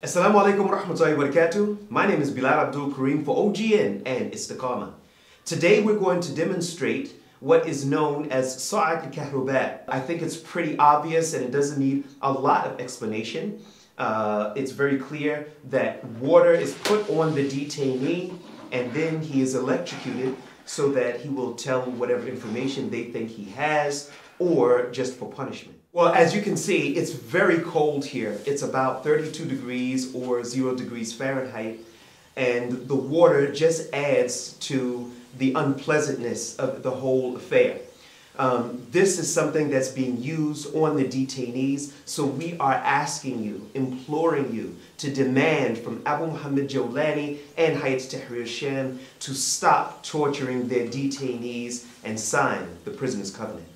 Assalamu alaikum warahmatullahi wabarakatuh. My name is Bilal Abdul Kareem for OGN and Istiqama. Today we're going to demonstrate what is known as Sa'at al-Kahrubat. I think it's pretty obvious and it doesn't need a lot of explanation. Uh, it's very clear that water is put on the detainee and then he is electrocuted so that he will tell whatever information they think he has or just for punishment. Well, as you can see, it's very cold here. It's about 32 degrees or zero degrees Fahrenheit. And the water just adds to the unpleasantness of the whole affair. Um, this is something that's being used on the detainees, so we are asking you, imploring you, to demand from Abu Muhammad Jolani and Hayat Tahrir Sham to stop torturing their detainees and sign the Prisoner's Covenant.